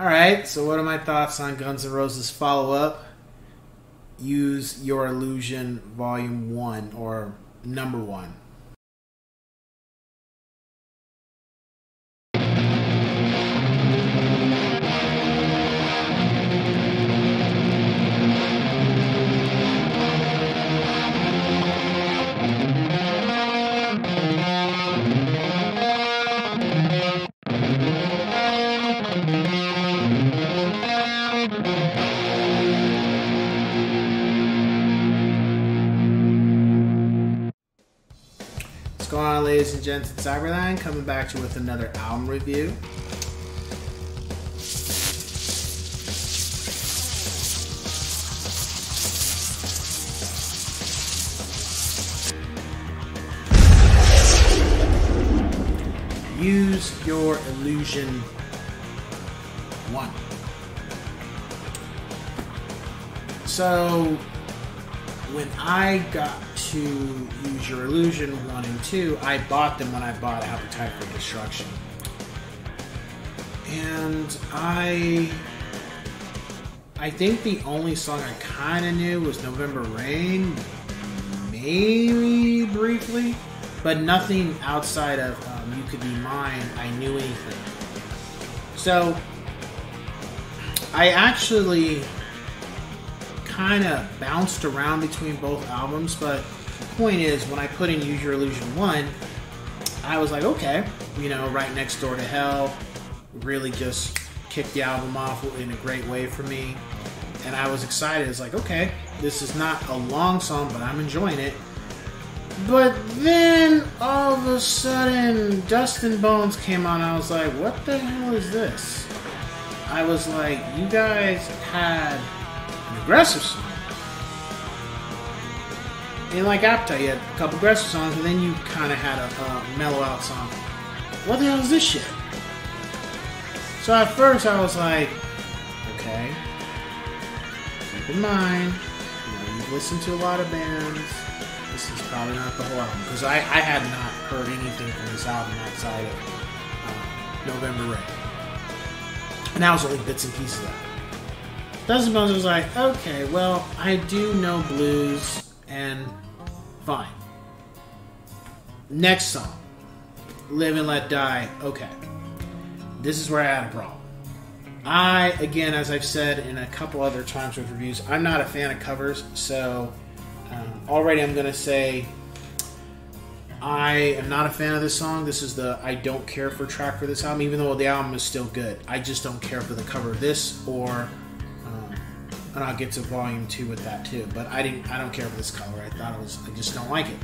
All right, so what are my thoughts on Guns N' Roses follow up? Use Your Illusion Volume 1 or Number 1. On, ladies and gents? It's Cyberline coming back to you with another album review. Use your illusion one. So, when I got to use your illusion one and two, I bought them when I bought Appetite for Destruction, and I, I think the only song I kind of knew was November Rain, maybe briefly, but nothing outside of um, You Could Be Mine. I knew anything. So, I actually kind of bounced around between both albums, but the point is, when I put in Use Your Illusion 1, I was like, okay, you know, right next door to hell, really just kicked the album off in a great way for me. And I was excited. It's like, okay, this is not a long song, but I'm enjoying it. But then all of a sudden, Dust and Bones came on. I was like, what the hell is this? I was like, you guys had an aggressive song. And like Appetite, you had a couple aggressive songs, and then you kind of had a uh, mellow out song. What the hell is this shit? So at first I was like, okay, keep in mind, you know, you've listened to a lot of bands. This is probably not the whole album because I, I had not heard anything from this album outside of uh, November Rain, and that was only bits and pieces of it. Dust N' Bones was like, okay, well, I do know blues, and fine. Next song, Live and Let Die. Okay. This is where I had a problem. I, again, as I've said in a couple other times with reviews, I'm not a fan of covers, so um, already I'm going to say I am not a fan of this song. This is the I don't care for track for this album, even though the album is still good. I just don't care for the cover of this or and I'll get to volume two with that too. But I didn't. I don't care for this color. I thought it was. I just don't like it.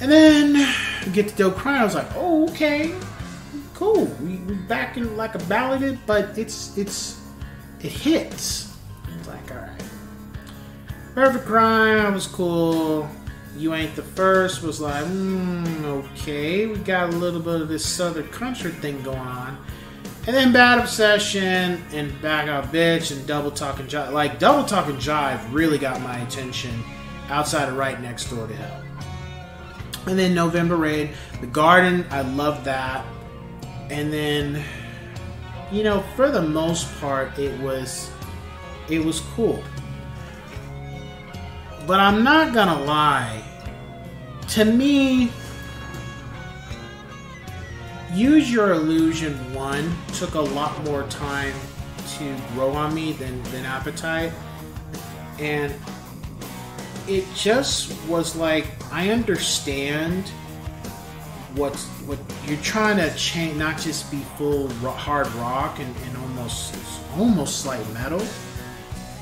And then we get to Don't Cry. I was like, oh okay, cool. We we back in like a ballad, but it's it's it hits. It's like all right. Perfect Crime was cool. You Ain't the First was like, mm, okay. We got a little bit of this Southern country thing going on. And then Bad Obsession and Back Off Bitch and Double Talkin' Jive. Like, Double Talkin' Jive really got my attention outside of Right Next Door to Hell. And then November Rain, The Garden, I love that. And then, you know, for the most part, it was, it was cool. But I'm not gonna lie. To me, Use Your Illusion 1 took a lot more time to grow on me than, than Appetite. And it just was like, I understand what's what you're trying to change, not just be full hard rock and, and almost almost slight metal.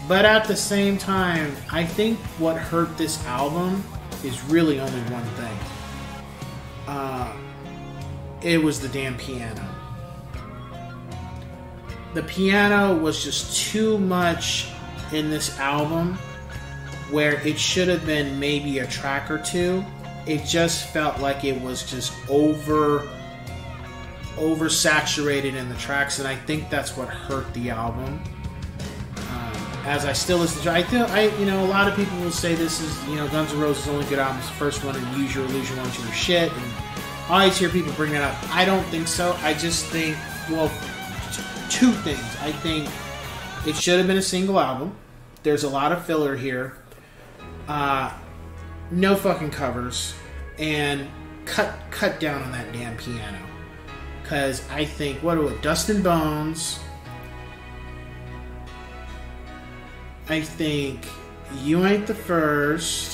But at the same time, I think what hurt this album is really only one thing. Uh, it was the damn piano. The piano was just too much in this album where it should have been maybe a track or two. It just felt like it was just over oversaturated in the tracks and I think that's what hurt the album um, as I still listen to I feel I you know a lot of people will say this is you know Guns N' Roses only good album is the first one and Use Your Illusion one's your shit and I always hear people bring that up. I don't think so. I just think well two things. I think it should have been a single album. There's a lot of filler here. Uh, no fucking covers, and cut cut down on that damn piano. Because I think what are it? Dust and Bones. I think you ain't the first.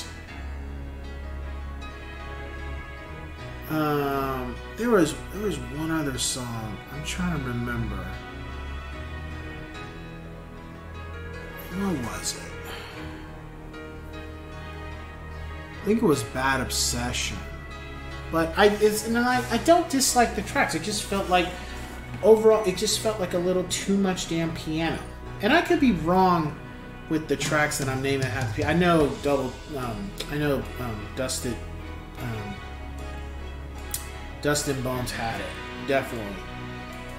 Um, there was there was one other song. I'm trying to remember. What was it? I think it was Bad Obsession. But I it's and I, I don't dislike the tracks. It just felt like overall it just felt like a little too much damn piano. And I could be wrong with the tracks that I'm naming. I know double. Um, I know um, Dusted. Um, Dust N' Bones had it definitely,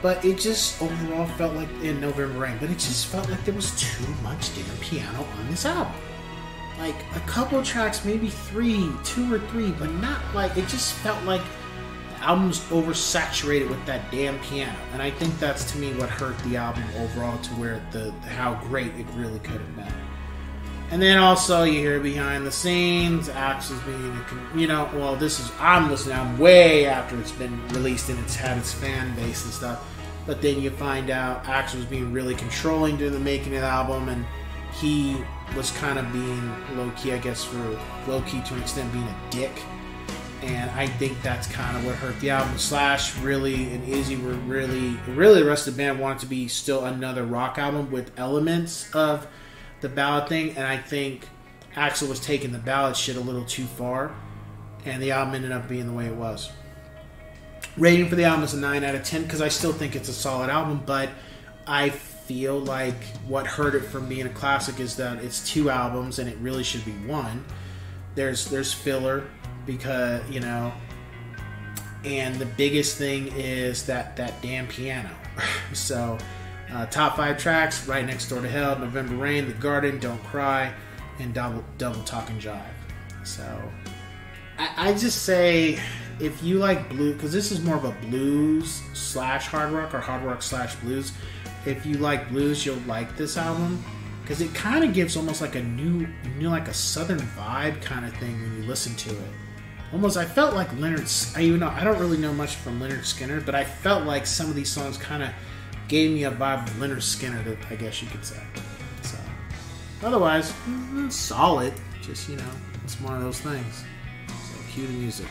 but it just overall felt like in November Rain. But it just felt like there was too much damn piano on this album. Like a couple tracks, maybe three, two or three, but not like it just felt like the album's oversaturated with that damn piano. And I think that's to me what hurt the album overall to where the how great it really could have been. And then also you hear behind the scenes, Axl is being, you know, well, this is I'm listening. I'm way after it's been released and it's had its fan base and stuff. But then you find out Axl was being really controlling during the making of the album, and he was kind of being low key, I guess, for low key to an extent, being a dick. And I think that's kind of what hurt the album. Slash really and Izzy were really, really the rest of the band wanted to be still another rock album with elements of the ballad thing, and I think Axl was taking the ballad shit a little too far, and the album ended up being the way it was. Rating for the album is a 9 out of 10 because I still think it's a solid album, but I feel like what hurt it from being a classic is that it's two albums and it really should be one. There's there's filler because you know, and the biggest thing is that that damn piano. so uh, top five tracks: Right Next Door to Hell, November Rain, The Garden, Don't Cry, and Double Double Talkin' Jive. So I, I just say if you like blue, because this is more of a blues slash hard rock or hard rock slash blues. If you like blues, you'll like this album because it kind of gives almost like a new, know, like a southern vibe kind of thing when you listen to it. Almost, I felt like Leonard. I even know I don't really know much from Lynyrd Skynyrd, but I felt like some of these songs kind of gave me a vibe of Skinner, Skynyrd, I guess you could say. So, otherwise, mm, solid. Just you know, it's one of those things. So, cue the music.